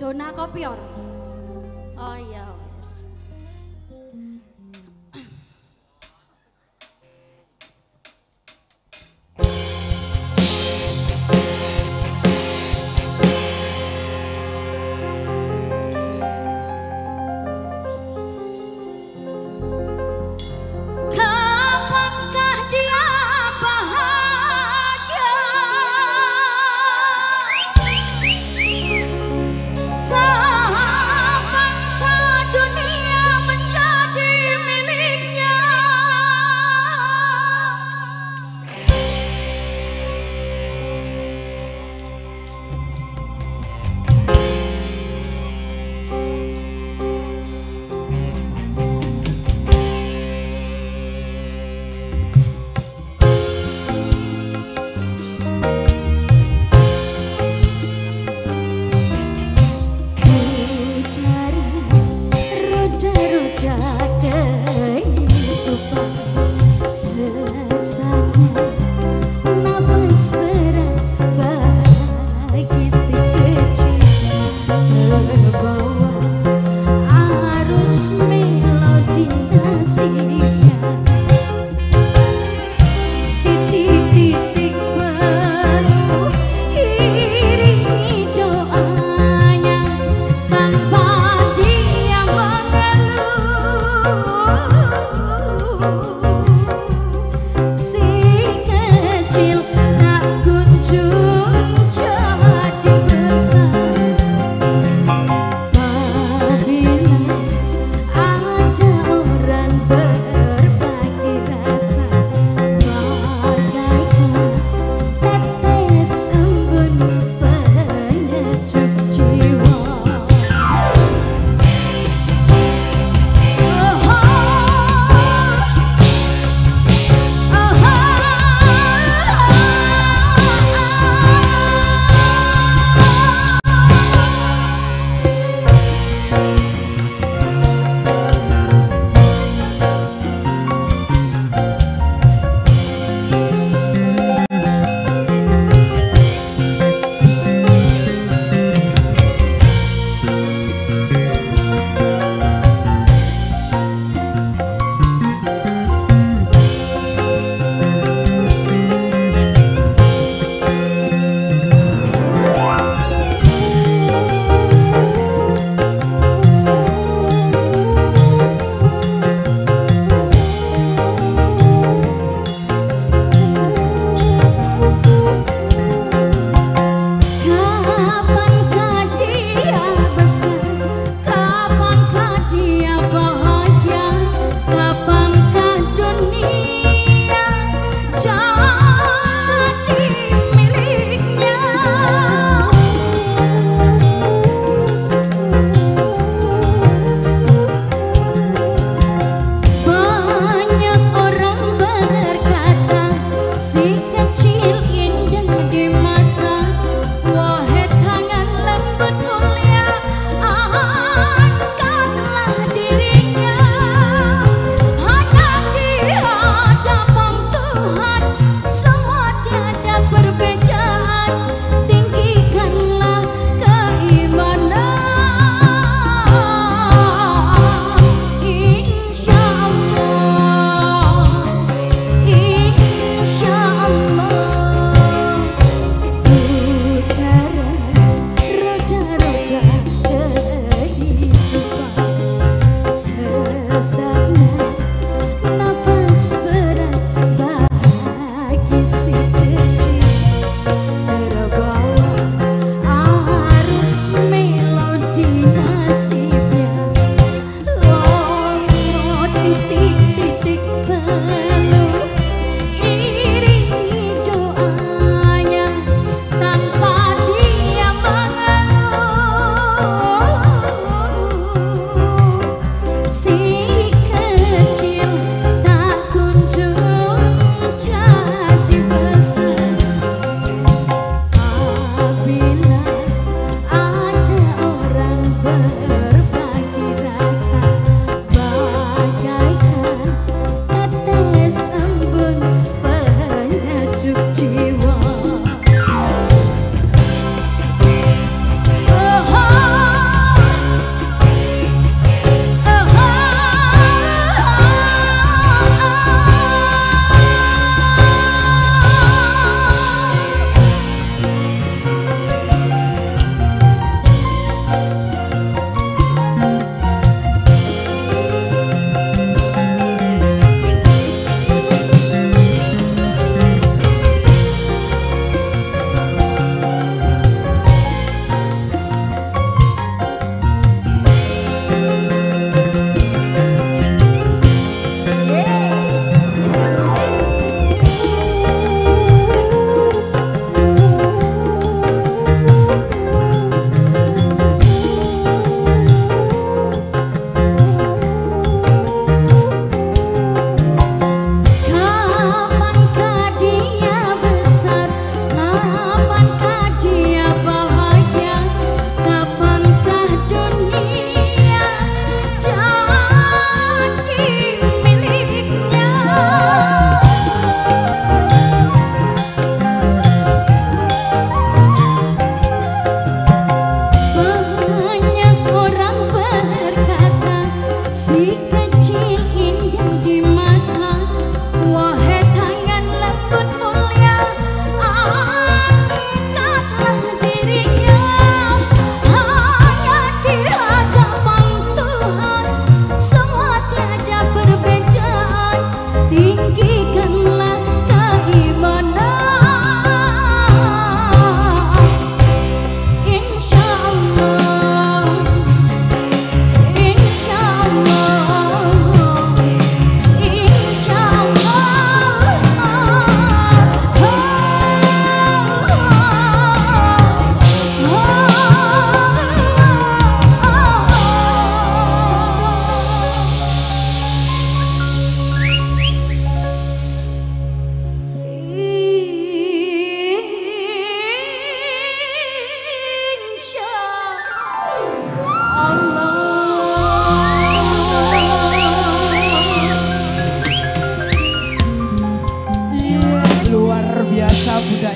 Dona Kopior.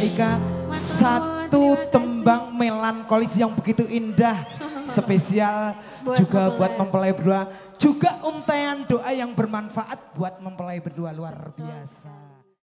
Eka satu tembang melankolis yang begitu indah spesial Buat juga mempelai. buat mempelai berdua juga untayan doa yang bermanfaat buat mempelai berdua luar biasa.